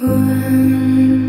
one.